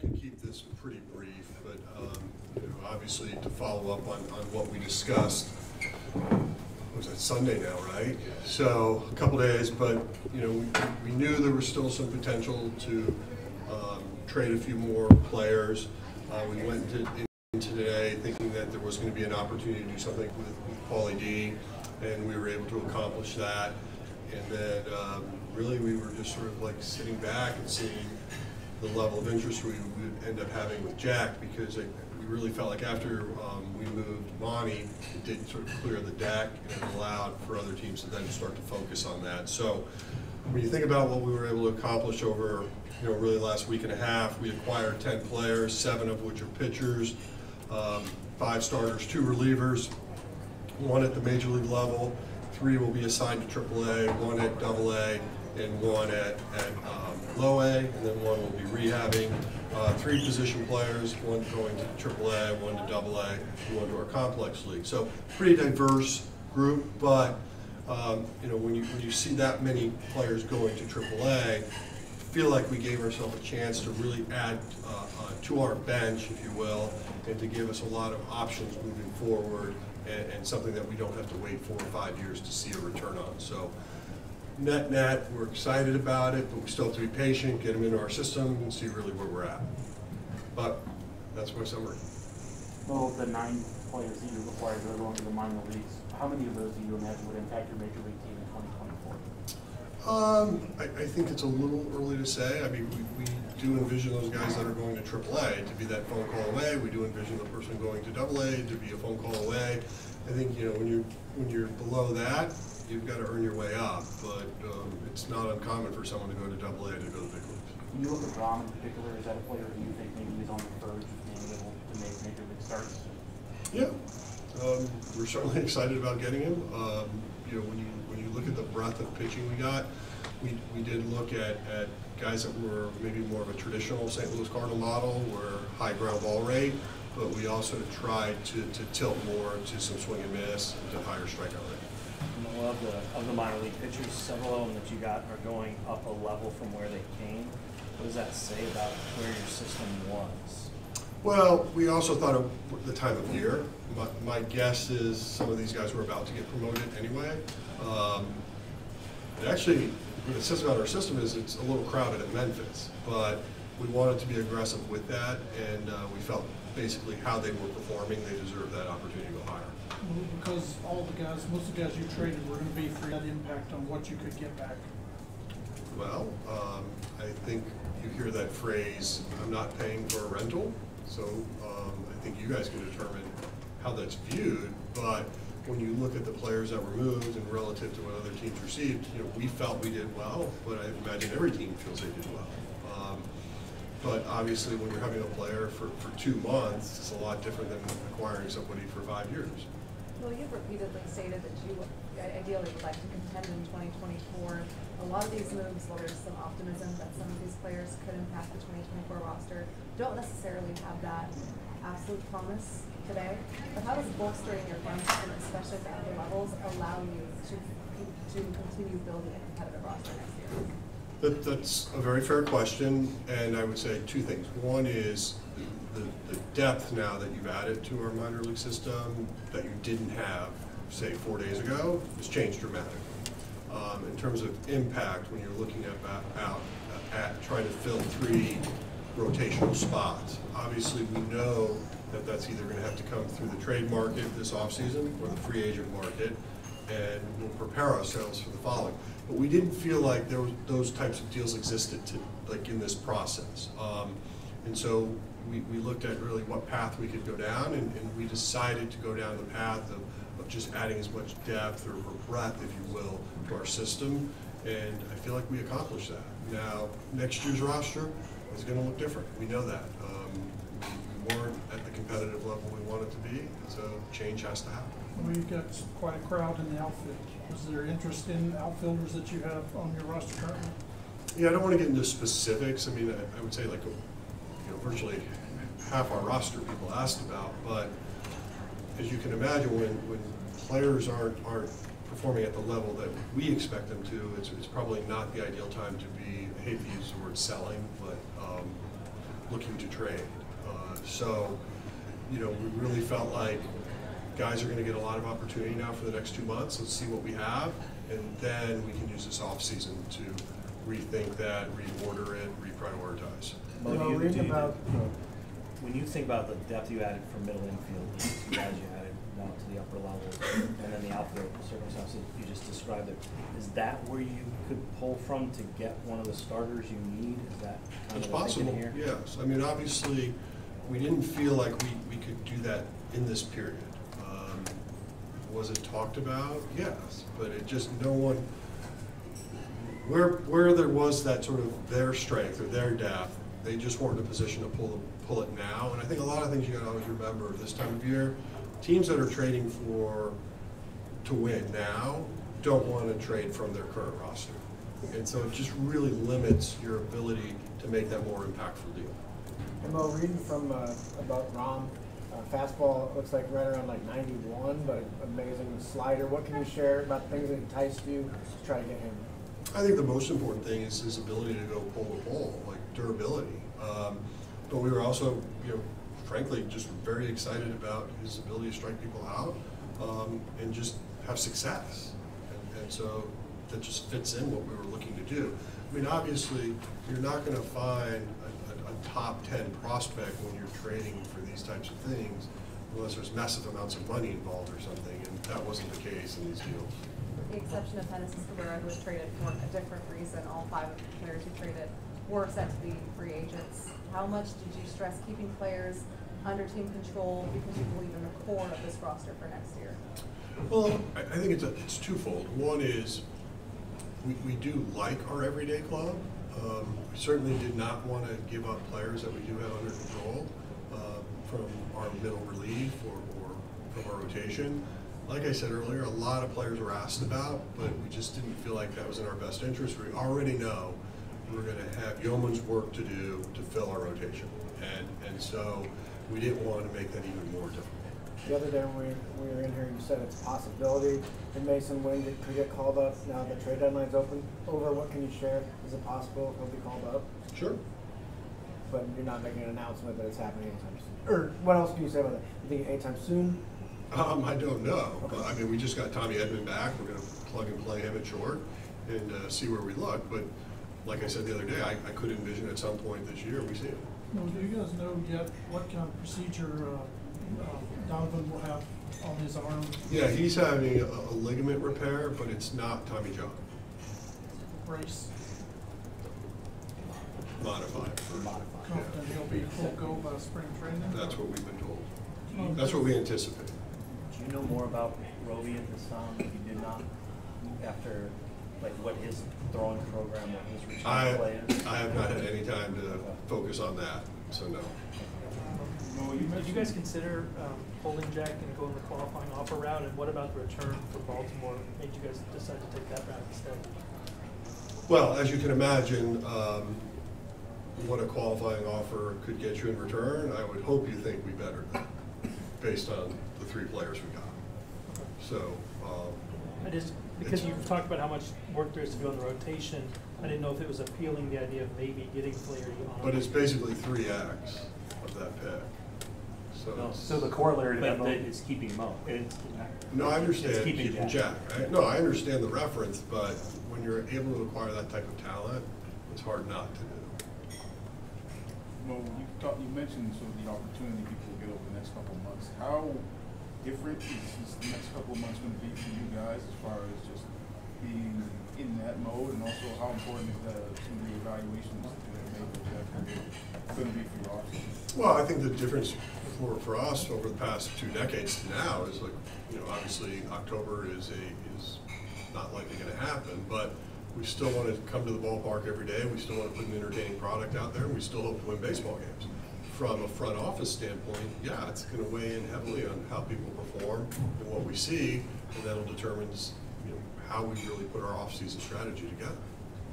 can keep this pretty brief, but, um, you know, obviously to follow up on, on what we discussed, was that Sunday now, right? So, a couple days, but, you know, we, we knew there was still some potential to, um, trade a few more players. Uh, we went into, into today thinking that there was gonna be an opportunity to do something with, with Paulie D, and we were able to accomplish that. And then, um, really, we were just sort of like sitting back and seeing the level of interest we would end up having with Jack, because it, we really felt like after, um, we moved Monty, it did sort of clear the deck, and it allowed for other teams to then start to focus on that. So, when you think about what we were able to accomplish over, you know, really last week and a half, we acquired ten players, seven of which are pitchers, um, five starters, two relievers, one at the major league level, three will be assigned to AAA, one at AA, and one at, at um, low A, and then one will be rehabbing. Uh, three position players, one going to AAA, one to AA, one to our complex league. So pretty diverse group, but um, you know when you when you see that many players going to AAA, feel like we gave ourselves a chance to really add uh, uh, to our bench, if you will, and to give us a lot of options moving forward, and, and something that we don't have to wait four or five years to see a return on. So, net net, we're excited about it, but we still have to be patient, get them into our system, and see really where we're at. But that's my summary. Well, the nine players that you acquired that are going to the minor leagues, how many of those do you imagine would impact your major league team in twenty twenty-four? Um, I, I think it's a little early to say. I mean, we, we do envision those guys that are going to AAA to be that phone call away. We do envision the person going to AA to be a phone call away. I think, you know, when you're, when you're below that, you've got to earn your way up. But, um, it's not uncommon for someone to go to AA to go to the big leagues. You look at Rom in particular, is that a player who you think maybe is on the verge of being able to make major league starts? Yeah, um, we're certainly excited about getting him. Um, you know, when you, when you look at the breadth of pitching we got, we, we did look at, at guys that were maybe more of a traditional St. Louis Cardinal model, where high ground ball rate, but we also tried to, to tilt more to some swing and miss, and to higher strikeout rate. Know, of the, of the minor league pitchers, several of them that you got are going up a level from where they came. What does that say about where your system was? Well, we also thought of the time of year. My, my guess is some of these guys were about to get promoted anyway. Um, it actually, what it says about our system is it's a little crowded at Memphis, but we wanted to be aggressive with that, and uh, we felt basically how they were performing, they deserved that opportunity to go higher. Well, Because all the guys, most of the guys you traded were gonna be free, that impact on what you could get back. Well, um, I think you hear that phrase, I'm not paying for a rental, so, um, I think you guys can determine how that's viewed, but when you look at the players that were moved and relative to what other teams received, you know, we felt we did well, but I imagine every team feels they did well. But obviously, when you're having a player for, for two months, it's a lot different than acquiring somebody for five years. Well, you've repeatedly stated that you ideally would like to contend in twenty twenty-four. A lot of these moves, while there's some optimism that some of these players could impact the twenty twenty-four roster, don't necessarily have that absolute promise today. But how does bolstering your farm and especially at the upper levels, allow you to, to continue building a competitive roster next year? That, that's a very fair question, and I would say two things. One is the, the depth now that you've added to our minor league system that you didn't have, say, four days ago, has changed dramatically. Um, in terms of impact, when you're looking at, out, at trying to fill three rotational spots, obviously, we know that that's either gonna have to come through the trade market this offseason or the free agent market, and we'll prepare ourselves for the following. But we didn't feel like there was, those types of deals existed to, like, in this process. Um, and so we, we looked at really what path we could go down, and, and we decided to go down the path of, of just adding as much depth or or breadth, if you will, to our system, and I feel like we accomplished that. Now, next year's roster is gonna look different, we know that. Um, we weren't at the competitive level we wanted to be, so change has to happen. You've got quite a crowd in the outfield. Is there interest in outfielders that you have on your roster currently? Yeah, I don't want to get into specifics. I mean, I, I would say like, you know, virtually half our roster people asked about, but as you can imagine, when, when players aren't, aren't performing at the level that we expect them to, it's, it's probably not the ideal time to be, I hate to use the word selling, but, um, looking to trade. Uh, So, you know, we really felt like guys are gonna get a lot of opportunity now for the next two months. Let's see what we have, and then we can use this offseason to rethink that, reorder it, reprioritize. Mo, You do know, you- reading you- about- When you think about the depth you added for middle infield, the guys you added now to the upper level, and then the outfield circumstances you just described it, is that where you could pull from to get one of the starters you need? Is that kind It's of possible, here? yes. I mean, obviously, we didn't feel like we, we could do that in this period. Was it talked about? Yes, but it just, no one, where, where there was that sort of their strength or their depth, they just weren't in a position to pull, pull it now. And I think a lot of things you gotta always remember this time of year, teams that are trading for, to win now, don't wanna trade from their current roster. And so it just really limits your ability to make that more impactful deal. Mo, reading from, uh, about Rom, uh, fastball looks like right around like ninety-one, but amazing slider. What can you share about things that enticed you to try to get him? I think the most important thing is his ability to go pole to pole, like durability. Um, But we were also, you know, frankly, just very excited about his ability to strike people out um, and just have success. And- And so that just fits in what we were looking to do. I mean, obviously, you're not find a, a, a top ten prospect when you're trading for these types of things unless there's massive amounts of money involved or something, and that wasn't the case in these deals. With the exception of Genesis Cabrera, who was traded for a different reason, all five of the players who traded were set to be free agents. How much did you stress keeping players under team control because you believe in the core of this roster for next year? Well, I, I think it's, a- it's twofold. One is, we, we do like our everyday club. Um, we certainly did not want to give up players that we do have under control, um, from our middle relief or, or from our rotation. Like I said earlier, a lot of players were asked about, but we just didn't feel like that was in our best interest. We already know we're gonna have yeoman's work to do to fill our rotation. And, and so, we didn't want to make that even more difficult. The other day when we, we were in here, you said it's a possibility that Masyn Winn could get called up now the trade deadline's open. Over, what can you share? Is it possible he'll be called up? Sure. But you're not making an announcement that it's happening anytime soon. Or what else can you say about that? You think anytime soon? Um, I don't know, but I mean, we just got Tommy Edman back, we're gonna plug and play him at short and, uh, see where we look, but like I said the other day, I, I could envision at some point this year, we see him. Well, do you guys know yet what kind of procedure uh, Donovan will have on his arm? Yeah, he's having a a ligament repair, but it's not Tommy John, Brace, modified. for- Modified. confident he'll be full go by spring training? That's what we've been told. Um, That's what we anticipate. Do you know more about Roby at this time, if you did not, after, like, what his throwing program, what his I, play is? I have not had any time to focus on that, so no. Well, you- Did you guys consider um, holding Jack and going the qualifying offer route, and what about the return for Baltimore made you guys decide to take that route instead? Well, as you can imagine, um, what a qualifying offer could get you in return, I would hope you think we better based on the three players we got. So, um, I just, because you've talked about how much work there is to do on the rotation, I didn't know if it was appealing, the idea of maybe getting Flaherty on. but it's basically three acts of that pick. So, No. it's- So the corollary to that, But Mo- the- it's keeping Mo, it's. no, I understand It's keeping keeping Jack. Jack. I- No, I understand the reference, but when you're able to acquire that type of talent, it's hard not to do. Well, you talked, you mentioned sort of the opportunity people will get over the next couple of months. How different is this next couple of months gonna be for you guys as far as just being in that mode? And also how important is the, some of the evaluations that Well, I think the difference for, for us over the past two decades to now is like, you know, obviously October is a, is not likely gonna happen, but we still wanna come to the ballpark every day, we still wanna put an entertaining product out there, we still hope to win baseball games. From a front office standpoint, yeah, it's gonna weigh in heavily on how people perform and what we see, and that'll determine, you know, how we really put our off-season strategy together.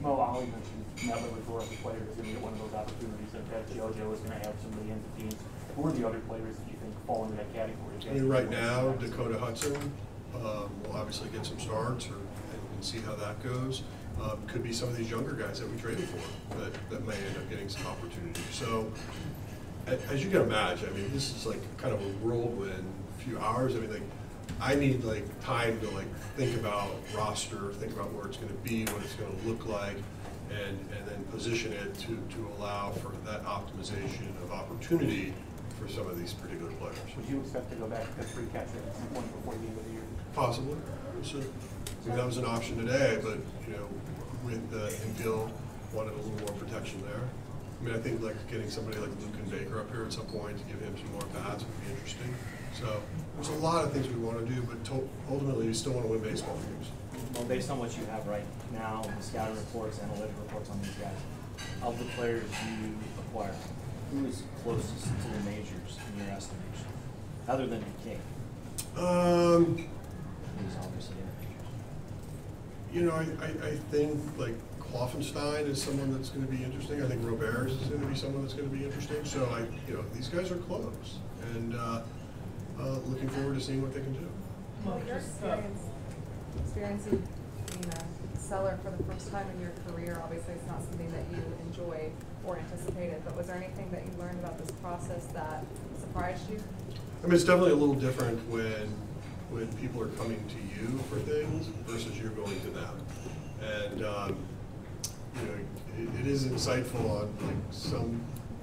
Mo Ali mentioned now that we're the player is gonna get one of those opportunities, that that JoJo is gonna have some of the ends of teams. Who are the other players that you think fall into that category? I mean, right now, Dakota Hudson um, will obviously get some starts or, and and see how that goes. Um, Could be some of these younger guys that we traded for that, that may end up getting some opportunity. So, as you can imagine, I mean, this is like kind of a whirlwind few hours. I mean, like, I need like time to like think about roster, think about where it's gonna be, what it's gonna look like, and, and then position it to, to allow for that optimization of opportunity for some of these particular players. Would you expect to go back to free catcher at some point before the end of the year? Possibly. We'll. I mean, that was an option today, but, you know, with uh, the infield, wanted a little more protection there. I mean, I think like getting somebody like Luken Baker up here at some point to give him some more bats would be interesting. So there's a lot of things we want to do, but to- ultimately, we still want to win baseball games. Well, based on what you have right now, the scouting reports, analytic reports on these guys, of the players you acquire, who is closest to the majors in your estimation? Other than King, Um, who's obviously in the majors. you know, I, I, I think like Kloffenstein is someone that's going to be interesting. I think Robberse is going to be someone that's going to be interesting. So I, you know, these guys are close, and uh, uh, looking forward to seeing what they can do. Well, your experience, experiencing being a seller for the first time in your career, obviously it's not something that you enjoyed or anticipated, but was there anything that you learned about this process that surprised you? I mean, it's definitely a little different when, when people are coming to you for things versus you're going to them. And, um, you know, it, it is insightful on, like, some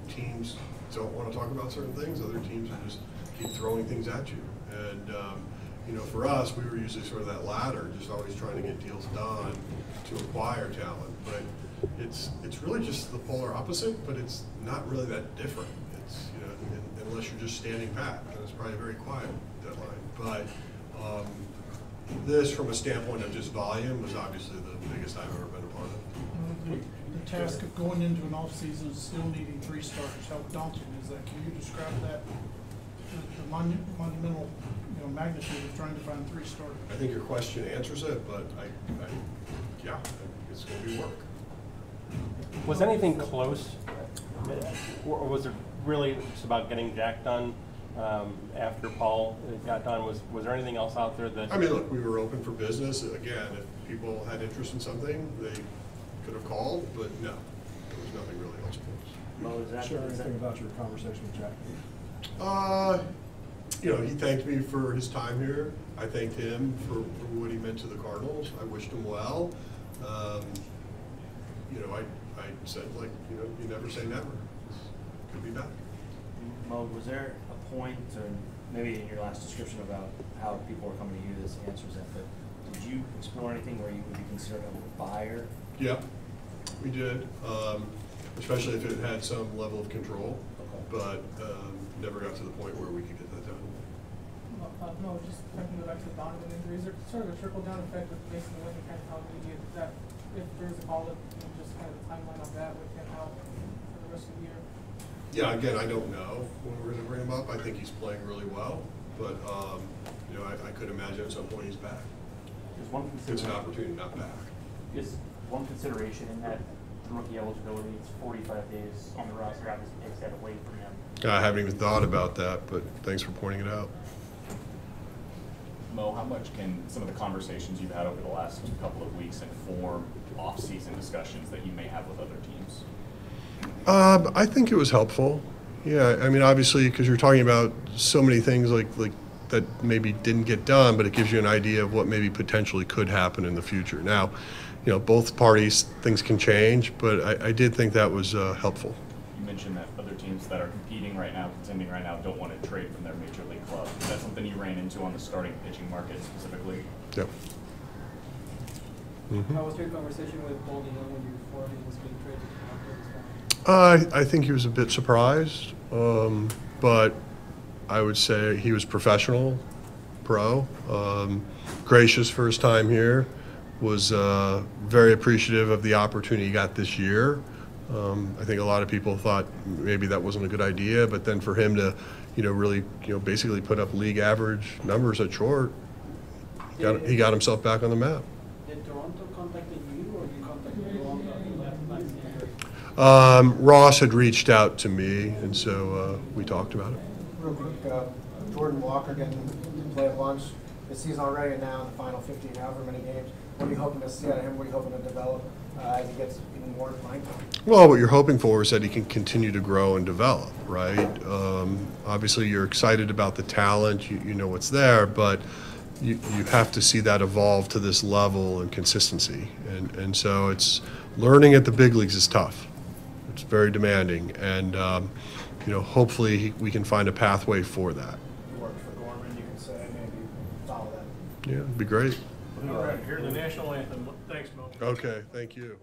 teams don't wanna talk about certain things, other teams are just keep throwing things at you. And, um, you know, for us, we were usually sort of that ladder, just always trying to get deals done to acquire talent. But it's, it's really just the polar opposite, but it's not really that different. It's, you know, un- unless you're just standing pat, and it's probably a very quiet deadline. But, um, this, from a standpoint of just volume, was obviously the biggest I've ever been a part of. The task of going into an off-season and still needing three starters, how daunting is that? Can you describe that? The- The monu- monumental, you know, magnitude of trying to find three starters? I think your question answers it, but I, I, yeah, it's gonna be work. Was anything close, or or was it really just about getting Jack done um, after Paul got done? Was, was there anything else out there that? I mean, look, we were open for business. Again, if people had interest in something, they could have called, but no, there was nothing really else close. Mo, is that, Share is that, anything about your conversation with Jack? Uh, you know, he thanked me for his time here. I thanked him for, for what he meant to the Cardinals. I wished him well. Um, you know, I, I said like, you know, you never say never. Could be back. Mo, was there a point, or maybe in your last description about how people were coming to you, this answers that, but did you explore anything where you would be considered a buyer? Yeah, we did, um, especially if it had some level of control, Okay. but, um, never got to the point where we could get that done. Uh, no, just if I back to the Donovan injury, is there sort of a trickle down effect with Masyn Winn and kind of how we get that, if there's a call up, you know, just kind of the timeline on that would kind of help for the rest of the year? Yeah, again, I don't know when we're gonna bring him up. I think he's playing really well, but, um, you know, I, I could imagine at some point he's back. Is one It's an opportunity, not back. is one consideration in that rookie eligibility, it's forty-five days on the roster, obviously takes that away from him. I haven't even thought about that, but thanks for pointing it out. Mo, how much can some of the conversations you've had over the last couple of weeks inform off-season discussions that you may have with other teams? Um, I think it was helpful. Yeah, I mean, obviously, because you're talking about so many things like like that maybe didn't get done, but it gives you an idea of what maybe potentially could happen in the future. Now, you know, both parties things can change, but I, I did think that was uh, helpful. You mentioned that other teams that are competing right now, contending right now, don't want to trade from their major league club. Is that something you ran into on the starting pitching market specifically? Yep. Mhm. How was your conversation with Paul Dino when you before he was being traded to the October Uh, I think he was a bit surprised, um, but I would say he was professional, pro, um, gracious for his time here, was uh, very appreciative of the opportunity he got this year. Um, I think a lot of people thought maybe that wasn't a good idea, but then for him to, you know, really, you know, basically put up league average numbers at short, he got, he got himself back on the map. Did Toronto contacted you or you contacted Toronto last night? Um, Ross had reached out to me, and so uh, we talked about it. Real quick, uh, Jordan Walker getting to play a bunch this season already, and now in the final 15, however many games. What are you hoping to see out of him? What are you hoping to develop as he gets even more playing time? Well, what you're hoping for is that he can continue to grow and develop, right? Um, obviously, you're excited about the talent, you, you know what's there, but you, you have to see that evolve to this level and consistency. And, and so it's learning at the big leagues is tough. It's very demanding, and um, you know, hopefully, we can find a pathway for that. Worked for Gorman, you can say, maybe follow that. Yeah, it'd be great. All right, here's the national anthem. Okay, thank you.